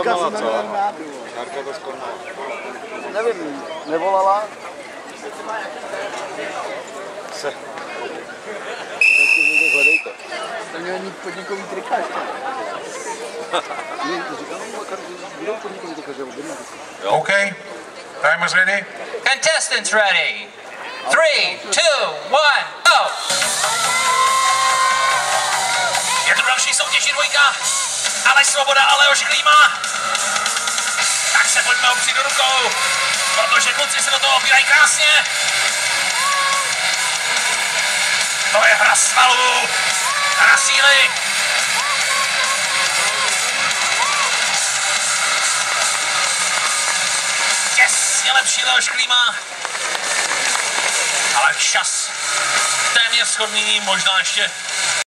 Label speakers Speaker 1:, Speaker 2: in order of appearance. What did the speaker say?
Speaker 1: zkoumala, co? Šárka to zkoumala.
Speaker 2: Nevím, nevolala.
Speaker 1: Se.
Speaker 2: Hledejte. To měl mít podnikový budou.
Speaker 3: Okay, timer's ready.
Speaker 4: Contestants ready. Three, two, one, go! Je to další soutěžní dvojka. Ale Svoboda a Leoš Klíma. Tak se pojďme opřít do rukou, protože kluci se do toho opírají krásně. To je hra svalů, hra síly. Těsně lepší Leoš Klíma. Ale čas téměř shodný, možná ještě